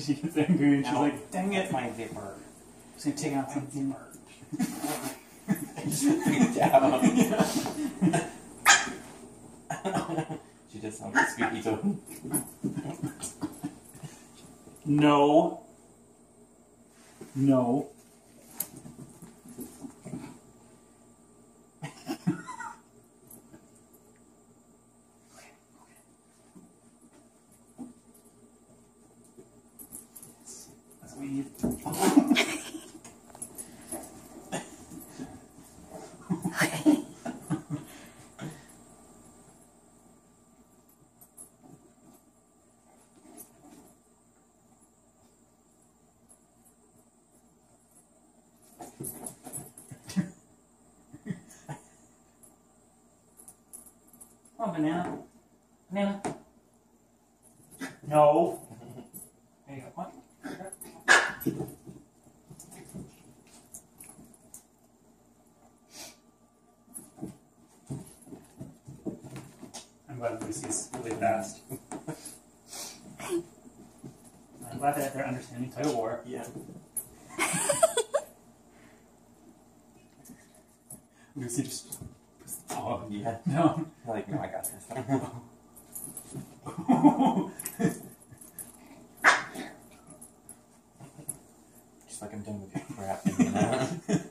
she gets angry and she's like, "Dang it!" That's my zipper. She's gonna take out My something. zipper. She just sounds like Squeaky Toad. No. No. Oh, banana. Banana. No. There you go. What? I'm glad Lucy's really fast. I'm glad that they're understanding tug of war. Yeah. Lucy just puts the paw Yeah. down. Like, no, I got just like I'm done with your crap. You know?